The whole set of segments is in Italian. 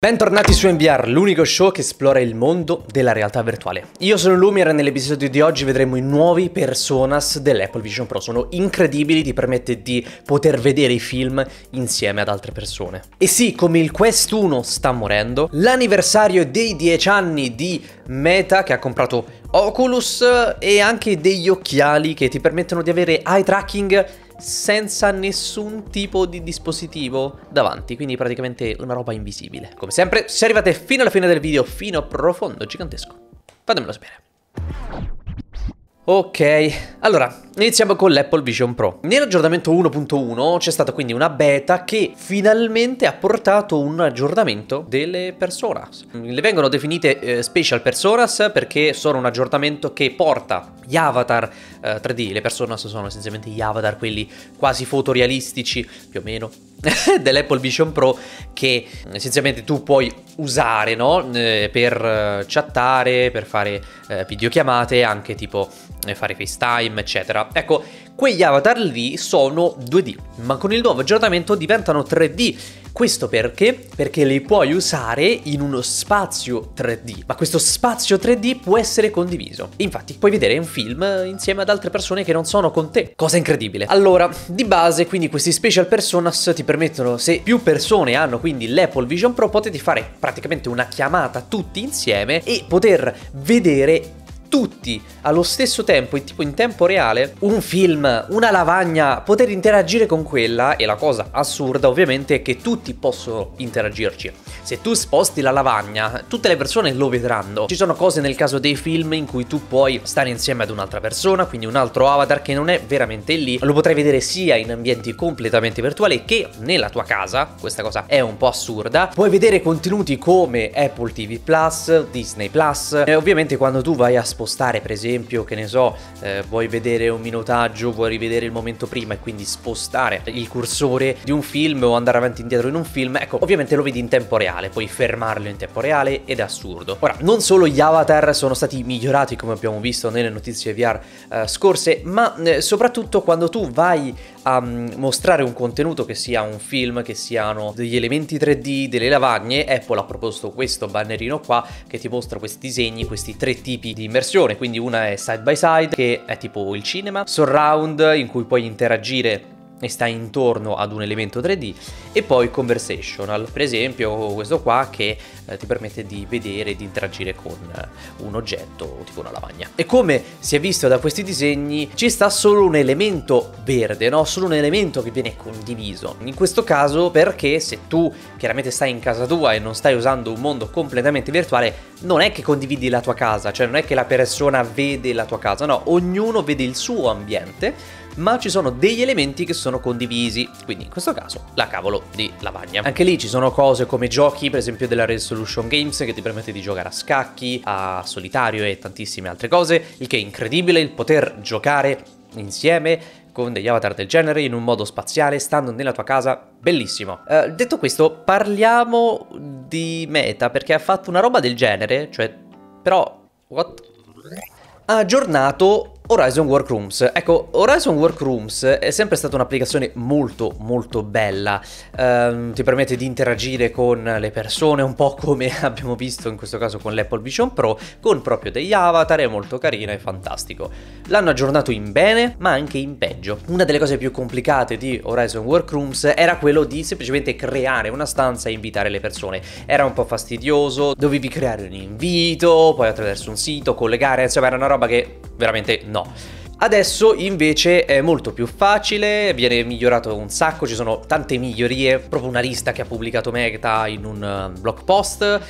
Bentornati su NVR, l'unico show che esplora il mondo della realtà virtuale. Io sono Lumier e nell'episodio di oggi vedremo i nuovi personas dell'Apple Vision Pro. Sono incredibili, ti permette di poter vedere i film insieme ad altre persone. E sì, come il Quest 1 sta morendo, l'anniversario dei 10 anni di Meta che ha comprato Oculus e anche degli occhiali che ti permettono di avere eye tracking senza nessun tipo di dispositivo davanti, quindi praticamente una roba invisibile. Come sempre, se arrivate fino alla fine del video, fino a profondo, gigantesco, fatemelo sapere. Ok, allora, iniziamo con l'Apple Vision Pro. Nell'aggiornamento 1.1 c'è stata quindi una beta che finalmente ha portato un aggiornamento delle personas. Le vengono definite eh, special personas perché sono un aggiornamento che porta gli avatar eh, 3D, le personas sono essenzialmente gli avatar, quelli quasi fotorealistici, più o meno, dell'Apple Vision Pro che essenzialmente tu puoi usare no? eh, per eh, chattare, per fare eh, videochiamate, anche tipo eh, fare FaceTime, eccetera. Ecco, quegli avatar lì sono 2D, ma con il nuovo aggiornamento diventano 3D questo perché? Perché li puoi usare in uno spazio 3D, ma questo spazio 3D può essere condiviso. Infatti puoi vedere un film insieme ad altre persone che non sono con te. Cosa incredibile. Allora, di base, quindi questi special personas ti permettono, se più persone hanno quindi l'Apple Vision Pro, potete fare praticamente una chiamata tutti insieme e poter vedere tutti allo stesso tempo, tipo in tempo reale, un film, una lavagna, poter interagire con quella e la cosa assurda ovviamente è che tutti possono interagirci. Se tu sposti la lavagna, tutte le persone lo vedranno. Ci sono cose nel caso dei film in cui tu puoi stare insieme ad un'altra persona, quindi un altro avatar che non è veramente lì, lo potrai vedere sia in ambienti completamente virtuali che nella tua casa, questa cosa è un po' assurda. Puoi vedere contenuti come Apple TV Disney e ovviamente quando tu vai a spostare, per esempio, che ne so, eh, vuoi vedere un minutaggio, vuoi rivedere il momento prima e quindi spostare il cursore di un film o andare avanti e indietro in un film, ecco, ovviamente lo vedi in tempo reale, puoi fermarlo in tempo reale ed è assurdo. Ora, non solo gli avatar sono stati migliorati come abbiamo visto nelle notizie VR eh, scorse, ma eh, soprattutto quando tu vai a um, mostrare un contenuto che sia un film, che siano degli elementi 3D, delle lavagne, Apple ha proposto questo bannerino qua che ti mostra questi disegni, questi tre tipi di immersione. Quindi una è side by side che è tipo il cinema, surround in cui puoi interagire e sta intorno ad un elemento 3D e poi conversational, per esempio questo qua che eh, ti permette di vedere di interagire con eh, un oggetto tipo una lavagna. E come si è visto da questi disegni ci sta solo un elemento verde, no? Solo un elemento che viene condiviso. In questo caso perché se tu chiaramente stai in casa tua e non stai usando un mondo completamente virtuale, non è che condividi la tua casa, cioè non è che la persona vede la tua casa, no, ognuno vede il suo ambiente ma ci sono degli elementi che sono condivisi, quindi in questo caso la cavolo di lavagna. Anche lì ci sono cose come giochi, per esempio della Resolution Games, che ti permette di giocare a scacchi, a solitario e tantissime altre cose, il che è incredibile il poter giocare insieme con degli avatar del genere in un modo spaziale stando nella tua casa, bellissimo. Uh, detto questo, parliamo di Meta perché ha fatto una roba del genere, cioè però what? Ha aggiornato Horizon Workrooms. Ecco, Horizon Workrooms è sempre stata un'applicazione molto molto bella, ehm, ti permette di interagire con le persone un po' come abbiamo visto in questo caso con l'Apple Vision Pro, con proprio degli avatar, è molto carina e fantastico. L'hanno aggiornato in bene ma anche in peggio. Una delle cose più complicate di Horizon Workrooms era quello di semplicemente creare una stanza e invitare le persone. Era un po' fastidioso, dovevi creare un invito, poi attraverso un sito, collegare, insomma era una roba che veramente no no. Adesso invece è molto più facile, viene migliorato un sacco, ci sono tante migliorie, proprio una lista che ha pubblicato Meta in un eh, blog post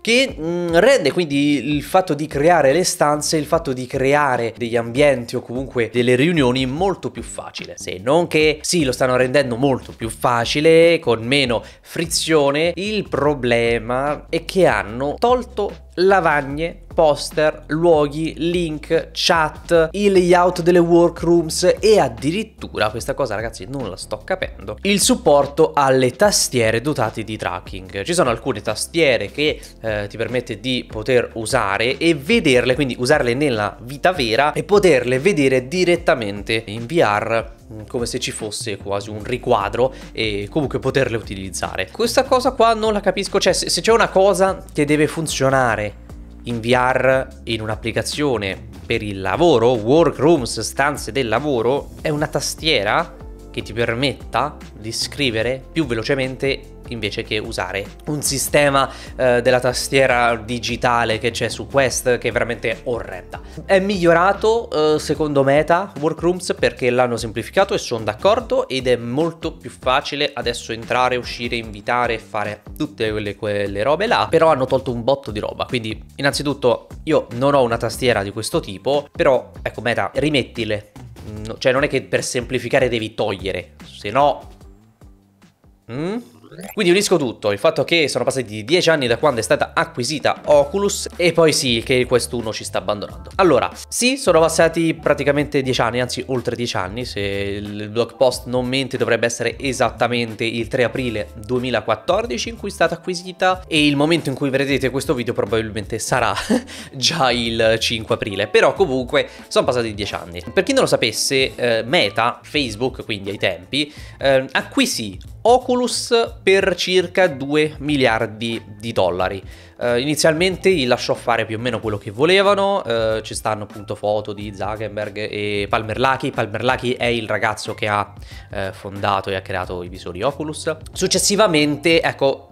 che mm, rende quindi il fatto di creare le stanze, il fatto di creare degli ambienti o comunque delle riunioni molto più facile. Se non che sì, lo stanno rendendo molto più facile, con meno frizione, il problema è che hanno tolto lavagne, poster, luoghi, link, chat, i layout delle workrooms e addirittura, questa cosa ragazzi non la sto capendo, il supporto alle tastiere dotate di tracking. Ci sono alcune tastiere che eh, ti permette di poter usare e vederle, quindi usarle nella vita vera e poterle vedere direttamente in VR come se ci fosse quasi un riquadro e comunque poterle utilizzare. Questa cosa qua non la capisco, cioè se, c'è una cosa che deve funzionare in VR in un'applicazione per il lavoro, workrooms, stanze del lavoro, è una tastiera che ti permetta di scrivere più velocemente invece che usare un sistema eh, della tastiera digitale che c'è su Quest che è veramente orrenda. È migliorato eh, secondo Meta Workrooms perché l'hanno semplificato e sono d'accordo ed è molto più facile adesso entrare, uscire, invitare e fare tutte quelle, quelle robe là, però hanno tolto un botto di roba, quindi innanzitutto io non ho una tastiera di questo tipo, però ecco Meta rimettile, cioè non è che per semplificare devi togliere, se no... Mm? Quindi unisco tutto, il fatto che sono passati 10 anni da quando è stata acquisita Oculus e poi sì che Quest 1 ci sta abbandonando. Allora, sì, sono passati praticamente 10 anni, anzi oltre 10 anni, se il blog post non mente dovrebbe essere esattamente il 3 aprile 2014 in cui è stata acquisita e il momento in cui vedrete questo video probabilmente sarà già il 5 aprile, però comunque sono passati 10 anni. Per chi non lo sapesse, eh, Meta, Facebook, quindi ai tempi, eh, acquisì Oculus per circa 2 miliardi di dollari. Uh, inizialmente gli lasciò fare più o meno quello che volevano, uh, ci stanno appunto foto di Zuckerberg e Palmer Lucky. Palmer Lucky è il ragazzo che ha uh, fondato e ha creato i visori Oculus. Successivamente, ecco,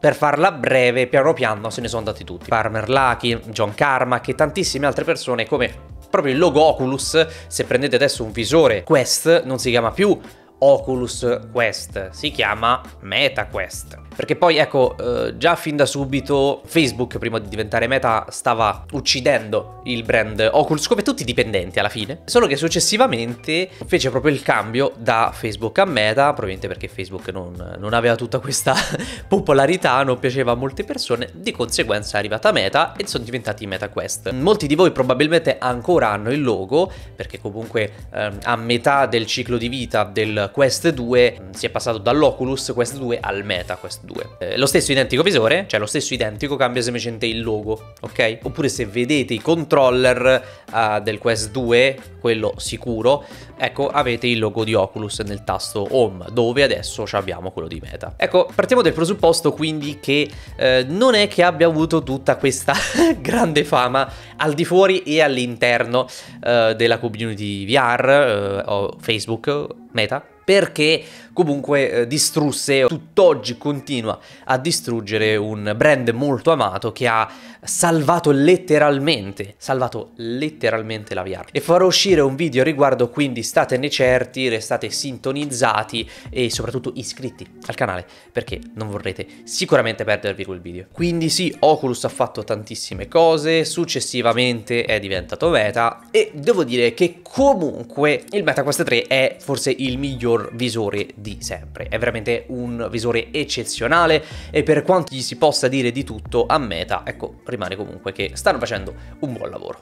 per farla breve, piano piano se ne sono andati tutti. Palmer Lucky, John Carmack e tantissime altre persone come proprio il logo Oculus, se prendete adesso un visore Quest, non si chiama più Oculus Quest, si chiama MetaQuest. Perché poi ecco, eh, già fin da subito Facebook, prima di diventare Meta, stava uccidendo il brand Oculus come tutti i dipendenti alla fine. Solo che successivamente fece proprio il cambio da Facebook a Meta, probabilmente perché Facebook non, non aveva tutta questa popolarità, non piaceva a molte persone, di conseguenza è arrivata Meta e sono diventati MetaQuest. Molti di voi probabilmente ancora hanno il logo, perché comunque eh, a metà del ciclo di vita del Quest 2 si è passato dall'Oculus Quest 2 al Meta Quest 2. Eh, lo stesso identico visore, cioè lo stesso identico, cambia semplicemente il logo, ok? Oppure se vedete i controller uh, del Quest 2, quello sicuro, ecco, avete il logo di Oculus nel tasto Home, dove adesso abbiamo quello di Meta. Ecco, partiamo dal presupposto quindi che eh, non è che abbia avuto tutta questa grande fama al di fuori e all'interno eh, della community VR, eh, o Facebook, Meta, perché comunque eh, distrusse, tutt'oggi continua a distruggere un brand molto amato che ha salvato letteralmente, salvato letteralmente la VR. E farò uscire un video riguardo, quindi statene certi, restate sintonizzati e soprattutto iscritti al canale, perché non vorrete sicuramente perdervi quel video. Quindi sì, Oculus ha fatto tantissime cose, successivamente è diventato Meta e devo dire che comunque il Meta Quest 3 è forse il miglior visore di sempre. È veramente un visore eccezionale e per quanto gli si possa dire di tutto a Meta, ecco, rimane comunque che stanno facendo un buon lavoro.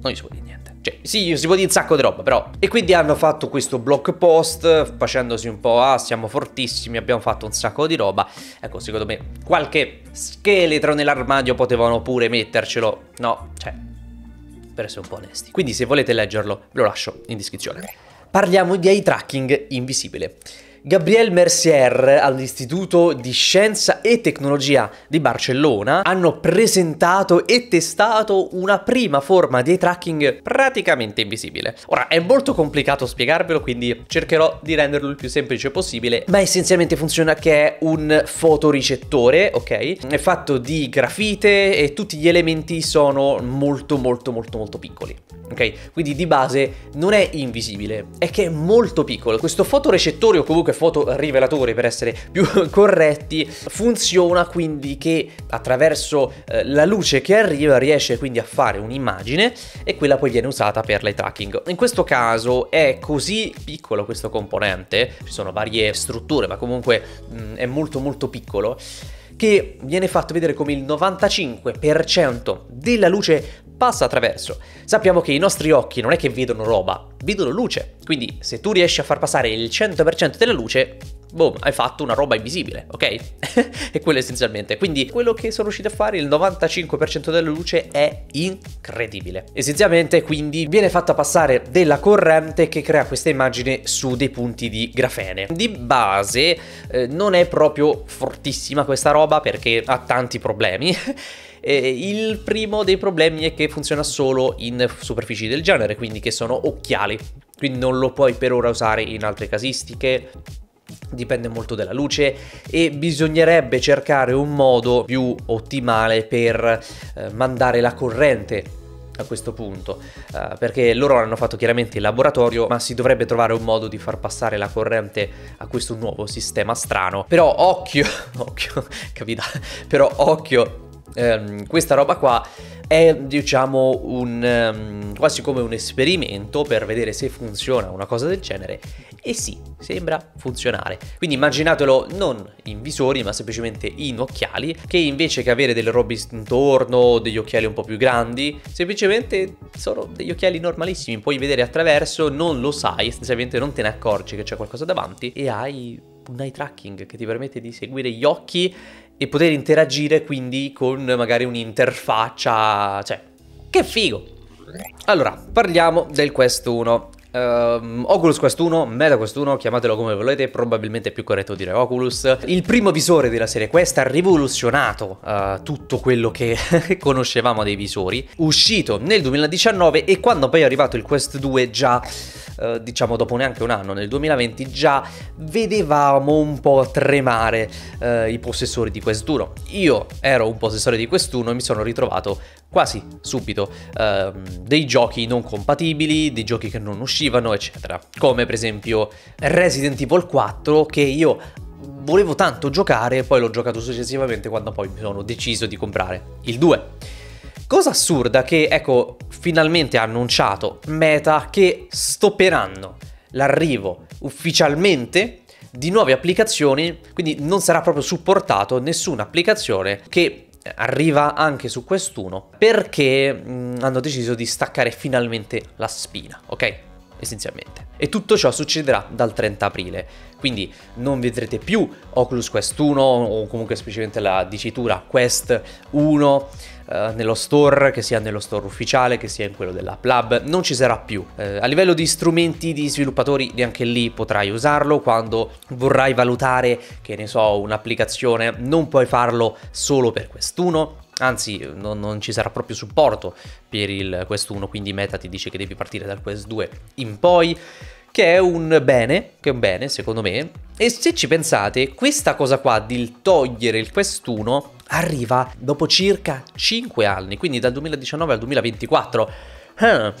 Non gli si può dire niente. Cioè, sì, si può dire un sacco di roba, però. E quindi hanno fatto questo blog post facendosi un po', ah, siamo fortissimi, abbiamo fatto un sacco di roba. Ecco, secondo me qualche scheletro nell'armadio potevano pure mettercelo. No, cioè, per essere un po' onesti. Quindi se volete leggerlo, ve lo lascio in descrizione. Parliamo di eye tracking invisibile. Gabriel Mercier all'Istituto di Scienza e Tecnologia di Barcellona hanno presentato e testato una prima forma di tracking praticamente invisibile. Ora è molto complicato spiegarvelo quindi cercherò di renderlo il più semplice possibile ma essenzialmente funziona che è un fotoricettore ok? È fatto di grafite e tutti gli elementi sono molto molto molto molto piccoli ok? Quindi di base non è invisibile, è che è molto piccolo. Questo fotorecettore o comunque fotorivelatore per essere più corretti funziona quindi che attraverso eh, la luce che arriva riesce quindi a fare un'immagine e quella poi viene usata per l'eye tracking. In questo caso è così piccolo questo componente, ci sono varie strutture ma comunque mm, è molto molto piccolo che viene fatto vedere come il 95% della luce passa attraverso. Sappiamo che i nostri occhi non è che vedono roba, vedono luce. Quindi se tu riesci a far passare il 100% della luce, boom, hai fatto una roba invisibile, ok? e quello essenzialmente. Quindi quello che sono riusciti a fare, il 95% della luce è incredibile. Essenzialmente quindi viene fatta passare della corrente che crea questa immagine su dei punti di grafene. Di base eh, non è proprio fortissima questa roba perché ha tanti problemi. il primo dei problemi è che funziona solo in superfici del genere, quindi che sono occhiali. Quindi non lo puoi per ora usare in altre casistiche, dipende molto dalla luce. E bisognerebbe cercare un modo più ottimale per eh, mandare la corrente a questo punto. Uh, perché loro hanno fatto chiaramente il laboratorio ma si dovrebbe trovare un modo di far passare la corrente a questo nuovo sistema strano. Però occhio occhio capita. Però occhio ehm, questa roba qua è diciamo un, um, quasi come un esperimento per vedere se funziona una cosa del genere e sì, sembra funzionare. Quindi immaginatelo non in visori ma semplicemente in occhiali che invece che avere delle robe intorno, degli occhiali un po' più grandi, semplicemente sono degli occhiali normalissimi, puoi vedere attraverso, non lo sai, essenzialmente non te ne accorgi che c'è qualcosa davanti e hai un eye tracking che ti permette di seguire gli occhi e poter interagire quindi con magari un'interfaccia, cioè, che figo! Allora, parliamo del Quest 1. Uh, Oculus Quest 1, Meta Quest 1, chiamatelo come volete, probabilmente è più corretto dire Oculus. Il primo visore della serie Quest ha rivoluzionato uh, tutto quello che conoscevamo dei visori, uscito nel 2019 e quando poi è arrivato il Quest 2 già Uh, diciamo dopo neanche un anno, nel 2020 già vedevamo un po' tremare uh, i possessori di Quest 1. Io ero un possessore di Quest 1 e mi sono ritrovato quasi subito uh, dei giochi non compatibili, dei giochi che non uscivano, eccetera. Come per esempio Resident Evil 4 che io volevo tanto giocare e poi l'ho giocato successivamente quando poi mi sono deciso di comprare il 2. Cosa assurda che, ecco, finalmente ha annunciato Meta che stopperanno l'arrivo ufficialmente di nuove applicazioni, quindi non sarà proprio supportato nessuna applicazione che arriva anche su quest'uno perché mh, hanno deciso di staccare finalmente la spina, ok? Essenzialmente. E tutto ciò succederà dal 30 aprile. Quindi non vedrete più Oculus Quest 1 o comunque semplicemente la dicitura Quest 1 eh, nello store, che sia nello store ufficiale, che sia in quello della Lab, non ci sarà più. Uh, a livello di strumenti di sviluppatori, neanche lì potrai usarlo quando vorrai valutare, che ne so, un'applicazione, non puoi farlo solo per quest'uno, anzi non, non, ci sarà proprio supporto per il Quest 1, quindi Meta ti dice che devi partire dal Quest 2 in poi che è un bene, che è un bene secondo me. E se ci pensate, questa cosa qua di togliere il Quest 1 arriva dopo circa 5 anni, quindi dal 2019 al 2024. Ah,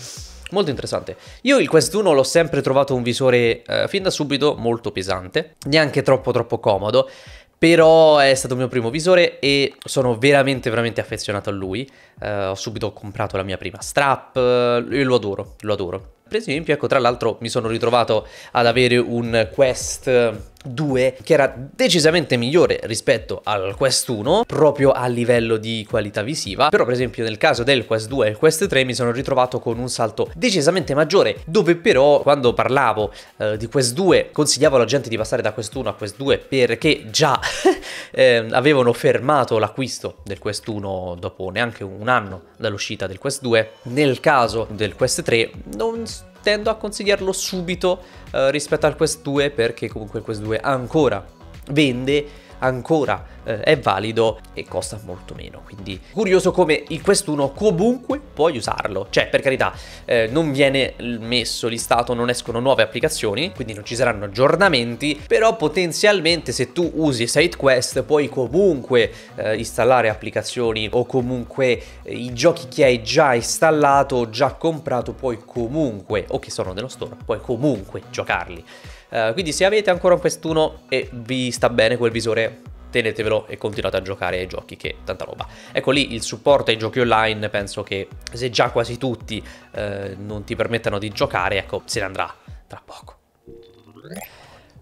molto interessante. Io il Quest 1 l'ho sempre trovato un visore eh, fin da subito molto pesante, neanche troppo troppo comodo, però è stato il mio primo visore e sono veramente veramente affezionato a lui. Uh, ho subito comprato la mia prima strap, uh, e lo adoro, lo adoro. Per esempio, ecco, tra l'altro mi sono ritrovato ad avere un Quest 2 che era decisamente migliore rispetto al Quest 1 proprio a livello di qualità visiva. Però per esempio nel caso del Quest 2 e il Quest 3 mi sono ritrovato con un salto decisamente maggiore dove però quando parlavo eh, di Quest 2 consigliavo alla gente di passare da Quest 1 a Quest 2 perché già eh, avevano fermato l'acquisto del Quest 1 dopo neanche un anno dall'uscita del Quest 2 nel caso del Quest 3 non tendo a consigliarlo subito uh, rispetto al Quest 2 perché comunque il Quest 2 ancora vende ancora eh, è valido e costa molto meno. Quindi curioso come il Quest 1 comunque puoi usarlo. Cioè, per carità, eh, non viene messo listato, non escono nuove applicazioni, quindi non ci saranno aggiornamenti, però potenzialmente se tu usi SideQuest puoi comunque eh, installare applicazioni o comunque eh, i giochi che hai già installato o già comprato puoi comunque, o che sono nello store, puoi comunque giocarli. Uh, quindi se avete ancora un Quest 1 e vi sta bene quel visore, tenetevelo e continuate a giocare ai giochi che tanta roba. Ecco lì il supporto ai giochi online, penso che se già quasi tutti uh, non ti permettano di giocare, ecco, se ne andrà tra poco.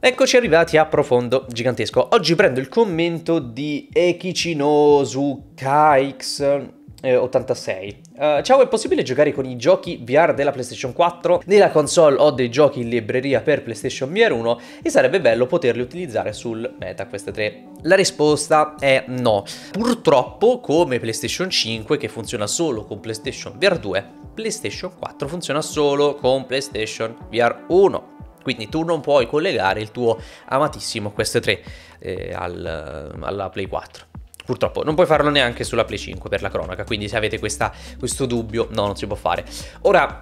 Eccoci arrivati a profondo gigantesco. Oggi prendo il commento di Ekichino su eh, 86. Uh, ciao, è possibile giocare con i giochi VR della PlayStation 4? Nella console ho dei giochi in libreria per PlayStation VR 1 e sarebbe bello poterli utilizzare sul Meta, queste tre. La risposta è no. Purtroppo, come PlayStation 5, che funziona solo con PlayStation VR 2, PlayStation 4 funziona solo con PlayStation VR 1. Quindi tu non puoi collegare il tuo amatissimo queste tre eh, al, alla Play 4. Purtroppo non puoi farlo neanche sulla Play 5 per la cronaca, quindi se avete questa, questo dubbio, no, non si può fare. Ora,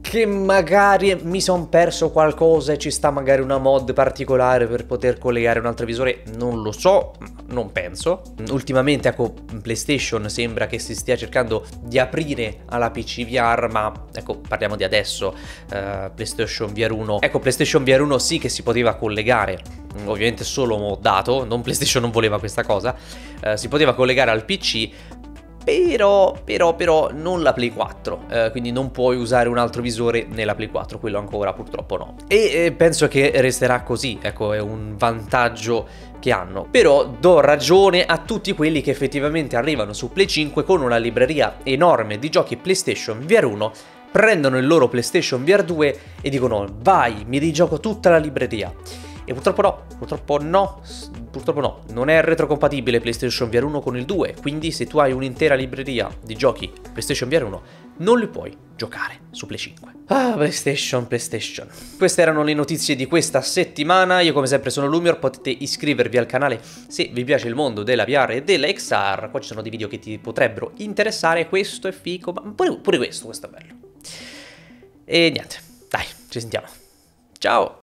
che magari mi sono perso qualcosa e ci sta magari una mod particolare per poter collegare un altro visore, non lo so, non penso. Ultimamente, ecco, PlayStation sembra che si stia cercando di aprire alla PC VR, ma ecco, parliamo di adesso, uh, PlayStation VR 1. Ecco, PlayStation VR 1 sì che si poteva collegare, ovviamente solo moddato, non PlayStation non voleva questa cosa, uh, si poteva collegare al PC, però, però, però non la Play 4, eh, quindi non puoi usare un altro visore nella Play 4, quello ancora purtroppo no. E eh, penso che resterà così, ecco, è un vantaggio che hanno. Però do ragione a tutti quelli che effettivamente arrivano su Play 5 con una libreria enorme di giochi PlayStation VR 1 prendono il loro PlayStation VR 2 e dicono vai, mi rigioco tutta la libreria. E purtroppo no, purtroppo no, purtroppo no, non è retrocompatibile PlayStation VR 1 con il 2, quindi se tu hai un'intera libreria di giochi PlayStation VR 1 non li puoi giocare su Play 5. Ah, PlayStation, PlayStation. Queste erano le notizie di questa settimana, io come sempre sono Lumior, potete iscrivervi al canale se vi piace il mondo della VR e della XR, qua ci sono dei video che ti potrebbero interessare, questo è fico, ma pure, pure questo, questo è bello. E niente, dai, ci sentiamo. Ciao!